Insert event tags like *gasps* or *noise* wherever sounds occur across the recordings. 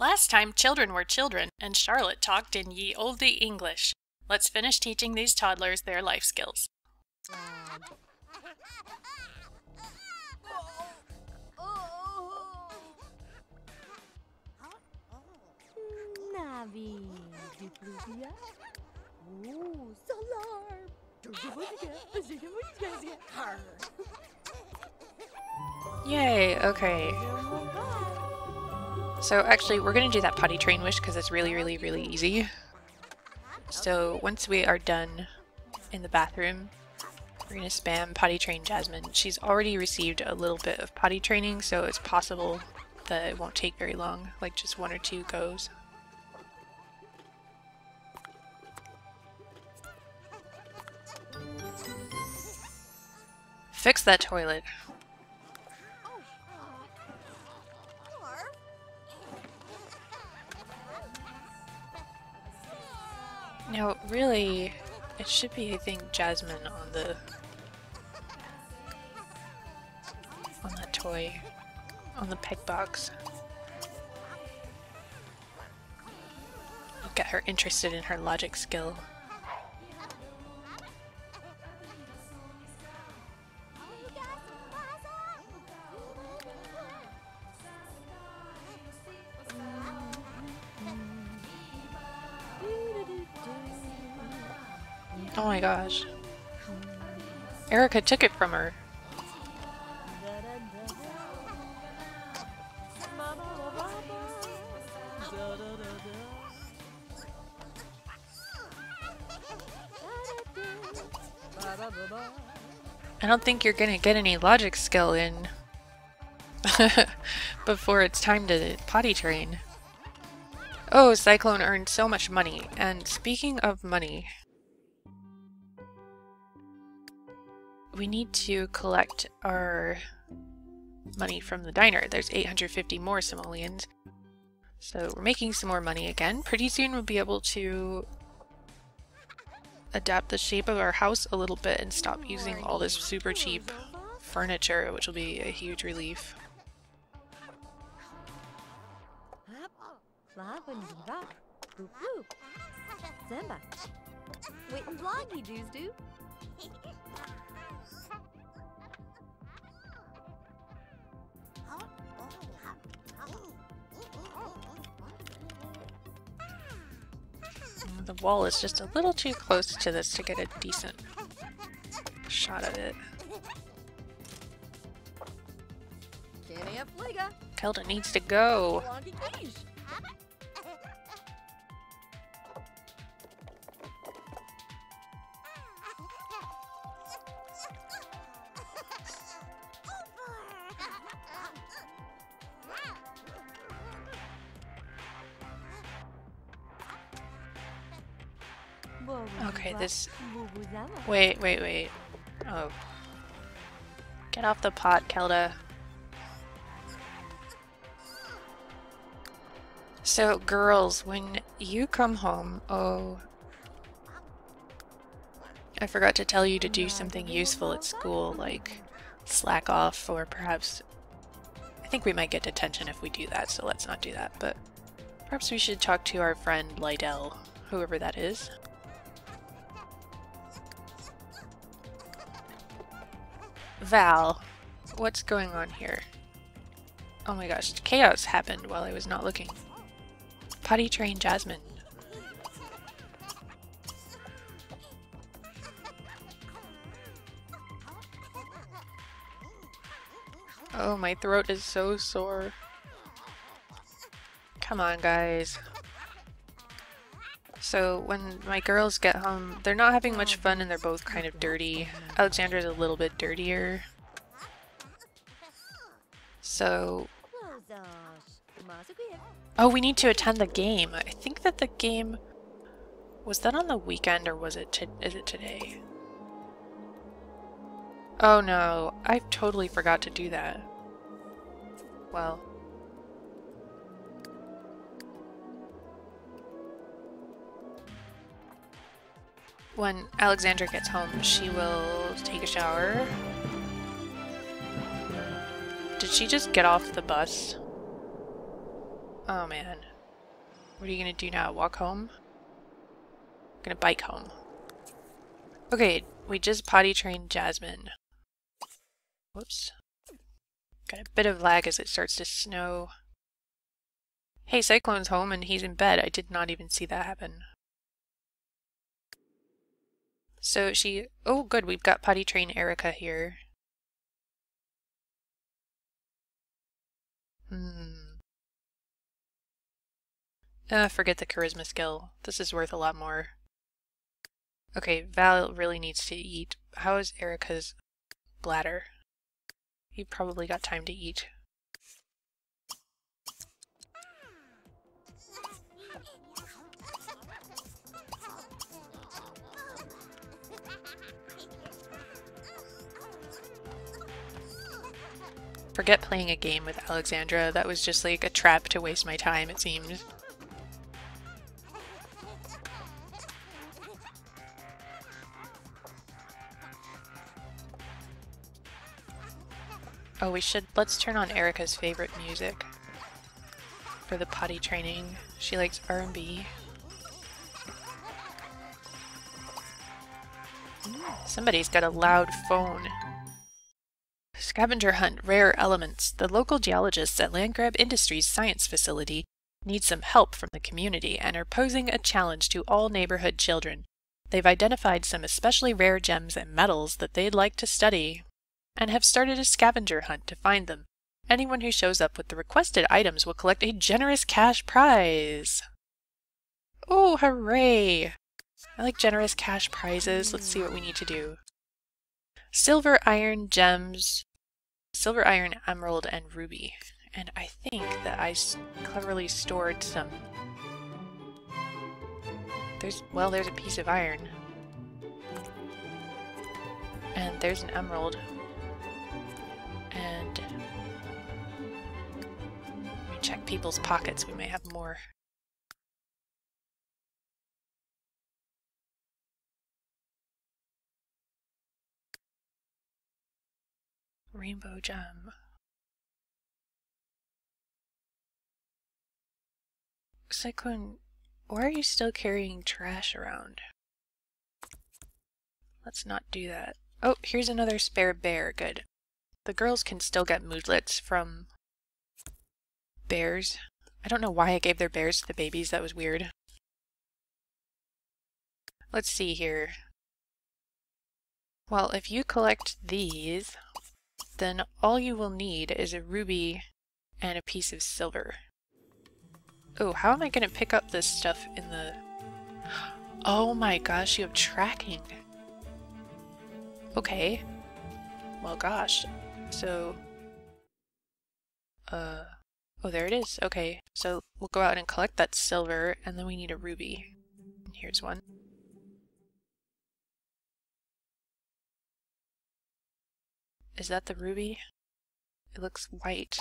Last time children were children, and Charlotte talked in ye olde English. Let's finish teaching these toddlers their life skills. Navi dipluvia. Oo, salar. Yay, okay. Oh So actually, we're going to do that potty train wish because it's really, really, really easy. So once we are done in the bathroom, we're going to spam potty train Jasmine. She's already received a little bit of potty training, so it's possible that it won't take very long, like just one or two goes. Fix that toilet. Now, really, it should be, I think, Jasmine on the... on that toy. On the peg box. Get her interested in her logic skill. Gosh. Erica took it from her. I don't think you're gonna get any logic skill in *laughs* before it's time to potty train. Oh, Cyclone earned so much money. And speaking of money, we need to collect our money from the diner. There's 850 more simoleons. So we're making some more money again. Pretty soon we'll be able to adapt the shape of our house a little bit and stop using all this super cheap furniture, which will be a huge relief. And bloggy doos do. The wall is just a little too close to this to get a decent shot at it. Kelda needs to go. Okay, this... Wait, wait, wait. Oh. Get off the pot, Kelda. So, girls, when you come home, oh... I forgot to tell you to do something useful at school, like slack off, or perhaps... I think we might get detention if we do that, so let's not do that, but... Perhaps we should talk to our friend Lydell, whoever that is. Val, what's going on here? Oh my gosh, chaos happened while I was not looking. Potty train Jasmine. Oh, my throat is so sore. Come on, guys. So when my girls get home, they're not having much fun and they're both kind of dirty. Alexandra's a little bit dirtier. So... Oh, we need to attend the game. I think that the game... Was that on the weekend or was it is it today? Oh no, I totally forgot to do that. Well... When Alexandra gets home, she will take a shower. Did she just get off the bus? Oh man. What are you gonna do now? Walk home? gonna bike home. Okay, we just potty trained Jasmine. Whoops. Got a bit of lag as it starts to snow. Hey, Cyclone's home and he's in bed. I did not even see that happen. So she... Oh, good, we've got potty train Erica here. Hmm. Uh, forget the charisma skill. This is worth a lot more. Okay, Val really needs to eat. How is Erica's bladder? He probably got time to eat. Forget playing a game with Alexandra, that was just like a trap to waste my time, it seems. Oh, we should- let's turn on Erica's favorite music for the potty training. She likes R&B. Somebody's got a loud phone. Scavenger hunt rare elements. The local geologists at Landgraab Industries Science Facility need some help from the community and are posing a challenge to all neighborhood children. They've identified some especially rare gems and metals that they'd like to study and have started a scavenger hunt to find them. Anyone who shows up with the requested items will collect a generous cash prize. Oh, hooray! I like generous cash prizes. Let's see what we need to do. Silver, iron, gems, silver, iron, emerald, and ruby. And I think that I cleverly stored some... There's, well, there's a piece of iron. And there's an emerald. And... Let me check people's pockets, we may have more. Rainbow gem. Cyclone, why are you still carrying trash around? Let's not do that. Oh, here's another spare bear. Good. The girls can still get moodlets from bears. I don't know why I gave their bears to the babies. That was weird. Let's see here. Well, if you collect these, then all you will need is a ruby and a piece of silver. Oh, how am I going to pick up this stuff in the... Oh my gosh, you have tracking. Okay. Well, gosh. So... Uh... Oh, there it is. Okay, so we'll go out and collect that silver, and then we need a ruby. Here's one. Is that the ruby? It looks white.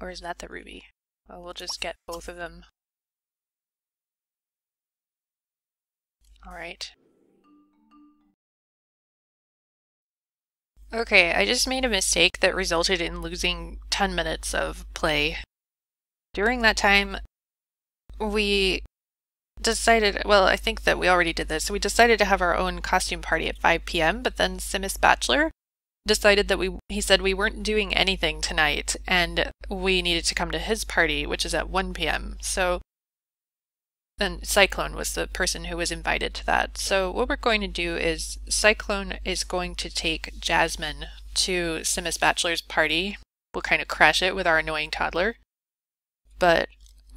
Or is that the ruby? Well, we'll just get both of them. Alright. Okay, I just made a mistake that resulted in losing 10 minutes of play. During that time, we decided, well, I think that we already did this. So We decided to have our own costume party at 5 p.m., but then Simis Bachelor decided that we, he said we weren't doing anything tonight and we needed to come to his party, which is at 1 p.m. So, and Cyclone was the person who was invited to that. So what we're going to do is Cyclone is going to take Jasmine to Simis Bachelor's party. We'll kind of crash it with our annoying toddler. But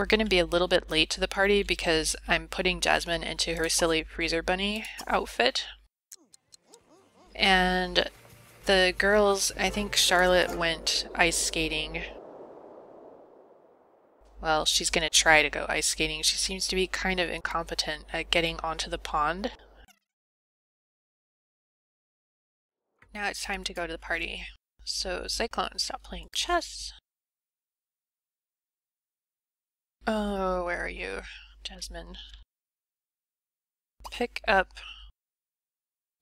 we're going to be a little bit late to the party because I'm putting Jasmine into her silly freezer bunny outfit. And the girls, I think Charlotte went ice skating. Well, she's going to try to go ice skating. She seems to be kind of incompetent at getting onto the pond. Now it's time to go to the party. So, Cyclone, stop playing chess. Oh, where are you, Jasmine? Pick up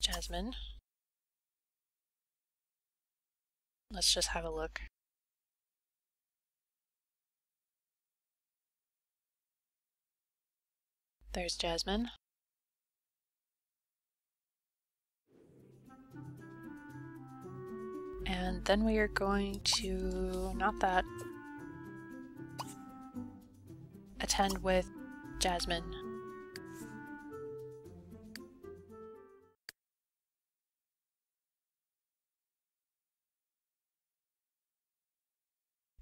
Jasmine. Let's just have a look. There's Jasmine. And then we are going to... not that, attend with Jasmine.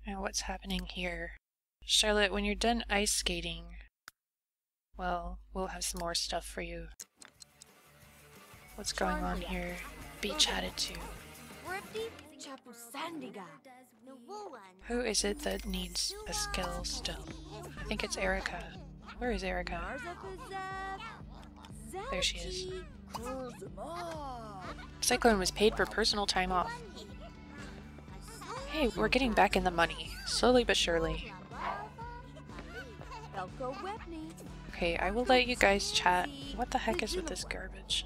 And what's happening here? Charlotte, when you're done ice skating, well, we'll have some more stuff for you. What's going on here? Be chatted to. Who is it that needs a skill still? I think it's Erica. Where is Erica? There she is. Cyclone was paid for personal time off. Hey, we're getting back in the money. Slowly but surely. Okay, I will let you guys chat. What the heck is with this garbage?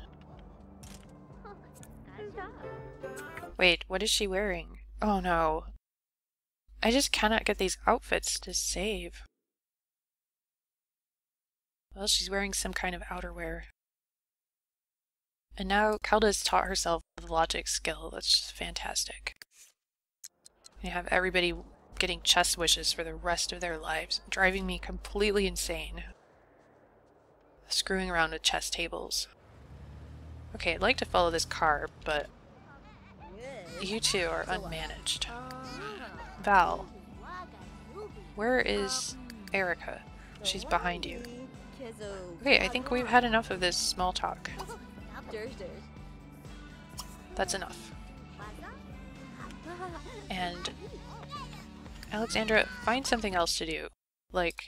Wait, what is she wearing? Oh no. I just cannot get these outfits to save. Well, she's wearing some kind of outerwear. And now Kelda's taught herself the logic skill. That's just fantastic. You have everybody getting chest wishes for the rest of their lives, driving me completely insane. Screwing around with chess tables. Okay, I'd like to follow this car, but you two are unmanaged. Val, where is Erica? She's behind you. Okay, I think we've had enough of this small talk. That's enough. And Alexandra, find something else to do. Like,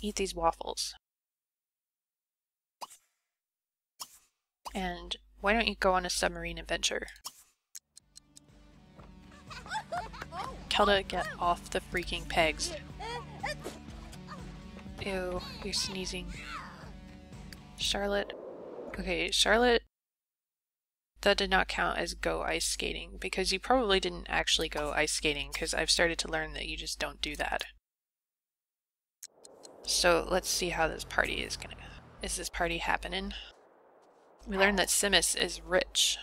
eat these waffles. And why don't you go on a submarine adventure? Kelda, get off the freaking pegs. Ew, you're sneezing. Charlotte. Okay, Charlotte that did not count as go ice skating because you probably didn't actually go ice skating because I've started to learn that you just don't do that. So let's see how this party is gonna... Is this party happening? We learned that Simis is rich.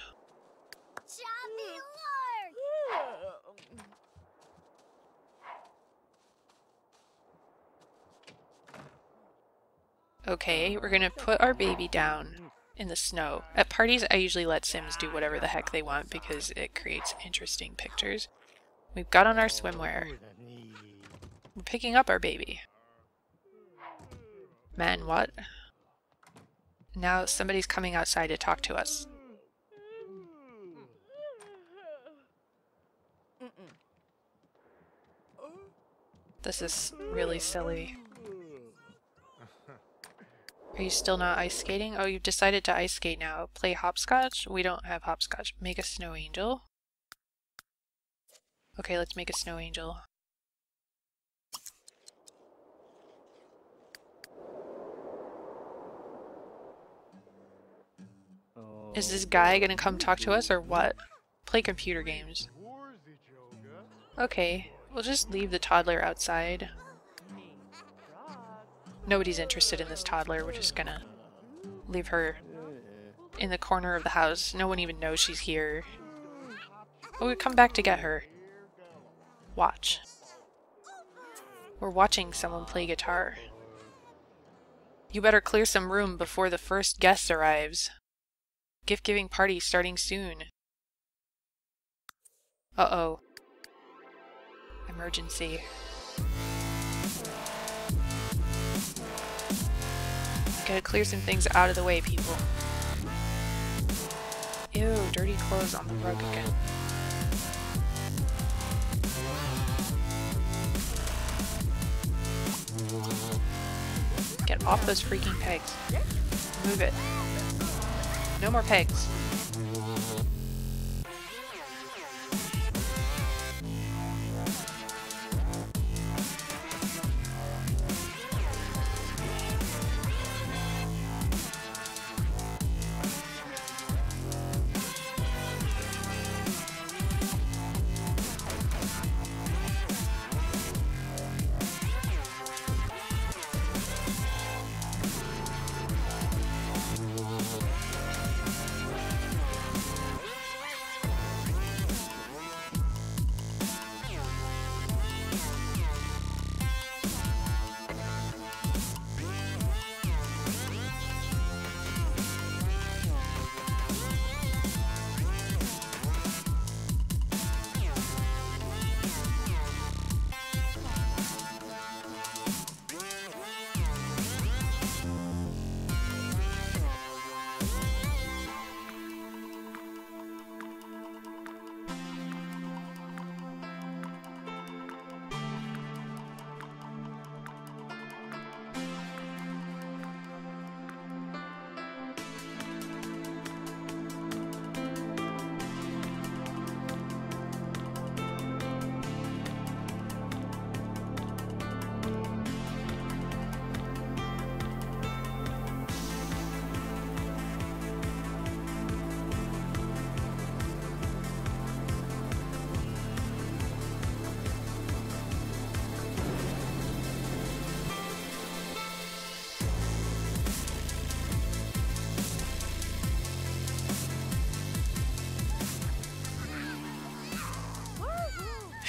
Okay, we're gonna put our baby down in the snow. At parties, I usually let Sims do whatever the heck they want because it creates interesting pictures. We've got on our swimwear. We're picking up our baby. Man, what? Now somebody's coming outside to talk to us. This is really silly. Are you still not ice skating? Oh, you've decided to ice skate now. Play hopscotch? We don't have hopscotch. Make a snow angel. Okay, let's make a snow angel. Is this guy gonna come talk to us or what? Play computer games. Okay, we'll just leave the toddler outside. Nobody's interested in this toddler. We're just gonna leave her in the corner of the house. No one even knows she's here. Oh, we come back to get her. Watch. We're watching someone play guitar. You better clear some room before the first guest arrives. Gift-giving party starting soon. Uh-oh. Emergency. Gotta clear some things out of the way, people. Ew, dirty clothes on the rug again. Get off those freaking pegs. Move it. No more pegs.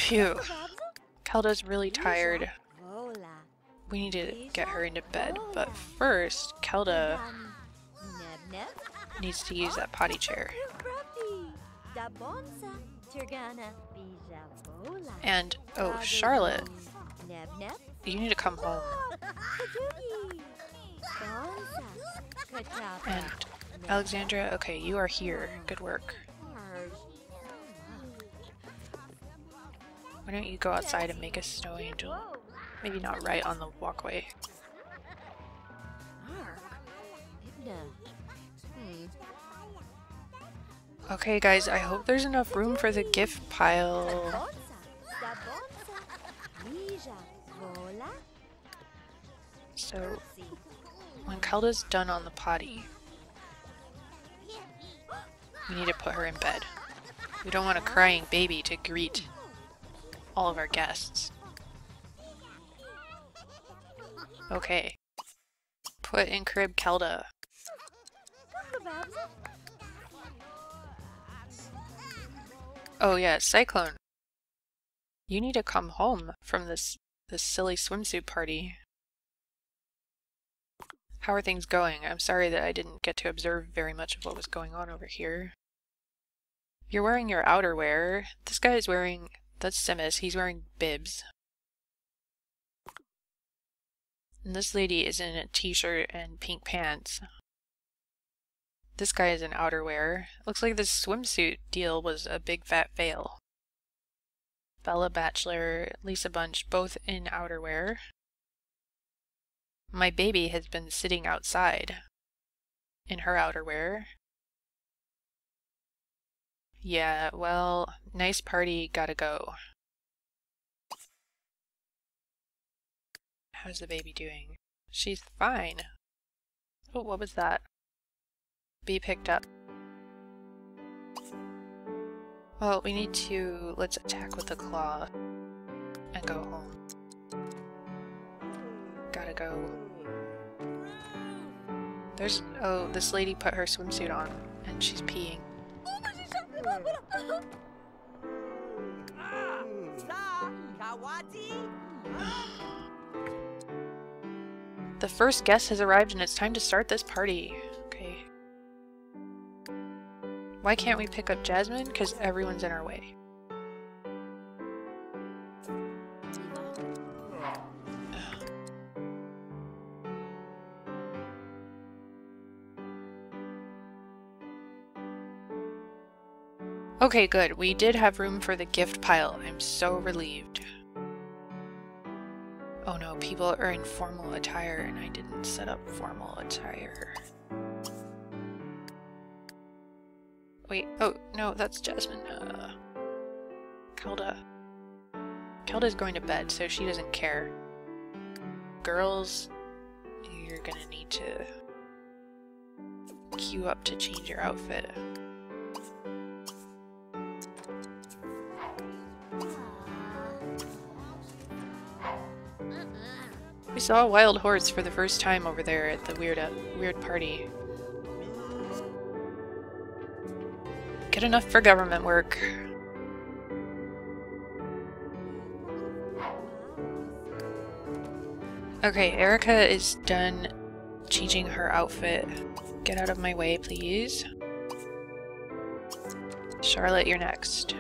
Phew. Kelda's really tired. We need to get her into bed, but first, Kelda needs to use that potty chair. Grumpy. Da bonza. Turgana. Bija vola. And, oh, Charlotte, goes. Neb neb. you need to come home. Kajuki. Bonza. Kachapa. And Alexandra, okay, you are here. Good work. Why don't you go outside and make a snow angel? Maybe not right on the walkway. Okay, guys, I hope there's enough room for the gift pile. So, when Kelda's done on the potty, we need to put her in bed. We don't want a crying baby to greet all of our guests. Okay. Put in crib Kelda. Oh yeah, Cyclone. You need to come home from this this silly swimsuit party. How are things going? I'm sorry that I didn't get to observe very much of what was going on over here. You're wearing your outerwear. This guy is wearing that's Simis, he's wearing bibs. And this lady is in a t-shirt and pink pants. This guy is in outerwear. Looks like this swimsuit deal was a big fat fail. Bella Bachelor, Lisa Bunch, both in outerwear. My baby has been sitting outside in her outerwear. Yeah, well, nice party, gotta go. How's the baby doing? She's fine. Oh, what was that? Be picked up. Well, we need to... let's attack with the claw and go home. Gotta go. There's... oh, this lady put her swimsuit on and she's peeing. The first guest has arrived and it's time to start this party. Okay. Why can't we pick up Jasmine? Because everyone's in our way. Okay, good. We did have room for the gift pile. I'm so relieved. Oh no, people are in formal attire and I didn't set up formal attire. Wait, oh no, that's Jasmine. Uh, Kelda. Kelda's going to bed, so she doesn't care. Girls, you're gonna need to queue up to change your outfit. We saw a wild horse for the first time over there at the weird uh, weird party. Good enough for government work. Okay, Erica is done changing her outfit. Get out of my way, please. Charlotte, you're next.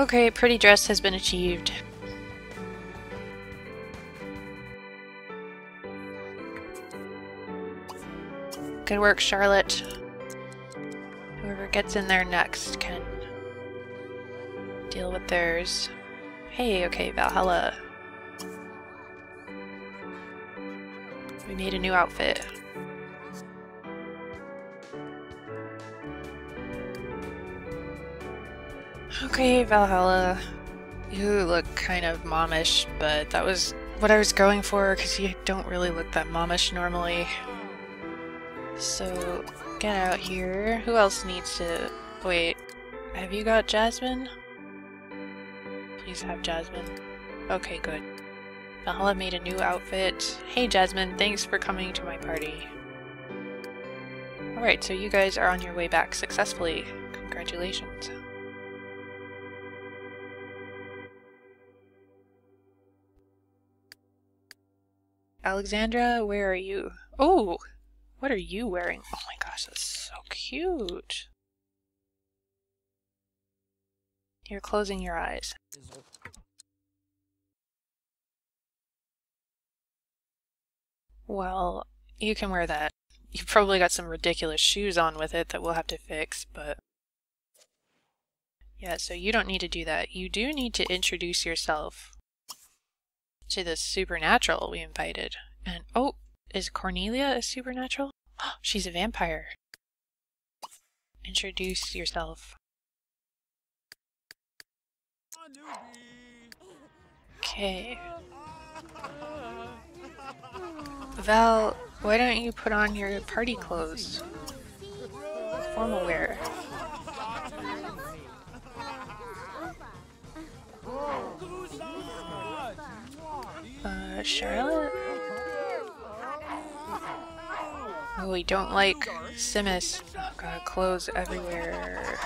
Okay, pretty dress has been achieved. Good work, Charlotte. Whoever gets in there next can deal with theirs. Hey, okay, Valhalla. We made a new outfit. Okay, Valhalla. You look kind of momish, but that was what I was going for because you don't really look that momish normally. So, get out here. Who else needs to... Wait, have you got Jasmine? Please have Jasmine. Okay, good. Valhalla made a new outfit. Hey Jasmine, thanks for coming to my party. Alright, so you guys are on your way back successfully. Congratulations. Alexandra, where are you? Oh! What are you wearing? Oh my gosh, that's so cute. You're closing your eyes. Well, you can wear that. You've probably got some ridiculous shoes on with it that we'll have to fix, but... Yeah, so you don't need to do that. You do need to introduce yourself to the supernatural we invited. And, oh, is Cornelia a supernatural? *gasps* She's a vampire. Introduce yourself. Okay. Val, why don't you put on your party clothes? Formal wear. Charlotte? We don't like Simis. Oh god, clothes everywhere.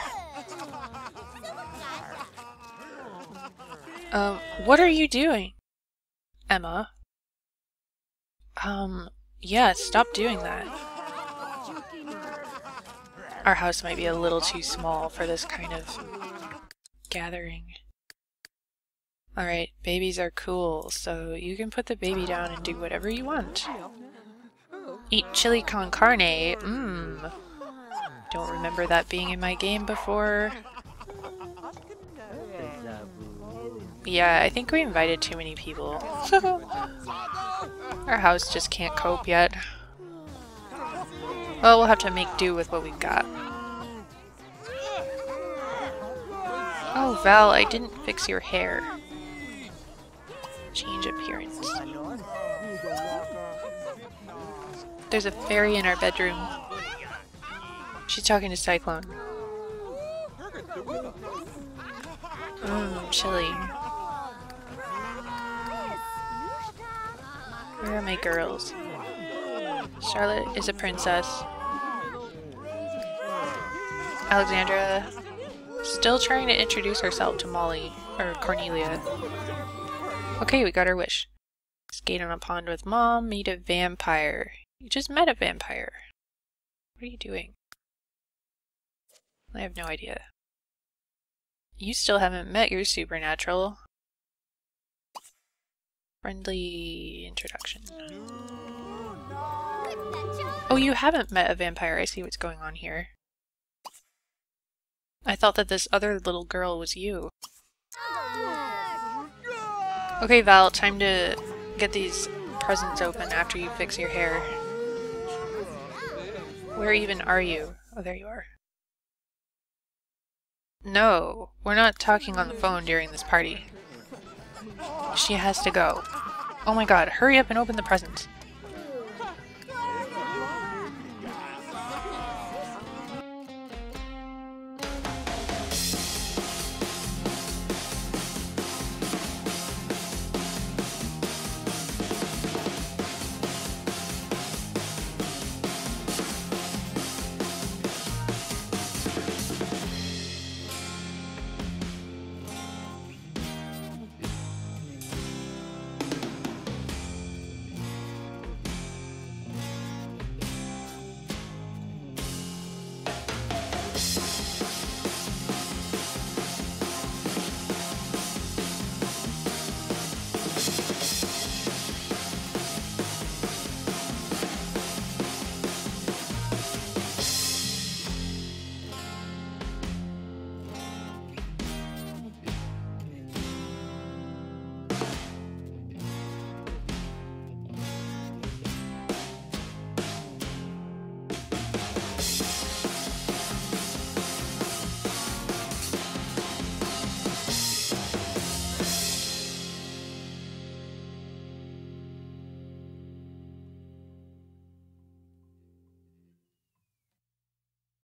Um, what are you doing? Emma? Um, yeah, stop doing that. Our house might be a little too small for this kind of gathering. Alright, babies are cool, so you can put the baby down and do whatever you want. Eat chili con carne, mmm. Don't remember that being in my game before. Yeah, I think we invited too many people. *laughs* Our house just can't cope yet. Well, we'll have to make do with what we've got. Oh, Val, I didn't fix your hair. Change appearance. There's a fairy in our bedroom. She's talking to Cyclone. Mmm, chilly. Where are my girls? Charlotte is a princess. Alexandra still trying to introduce herself to Molly, or Cornelia. Okay, we got our wish. Skate on a pond with mom, meet a vampire. You just met a vampire. What are you doing? I have no idea. You still haven't met your supernatural. Friendly introduction. Oh, you haven't met a vampire. I see what's going on here. I thought that this other little girl was you. Oh, Okay, Val, time to get these presents open after you fix your hair. Where even are you? Oh, there you are. No, we're not talking on the phone during this party. She has to go. Oh my god, hurry up and open the presents.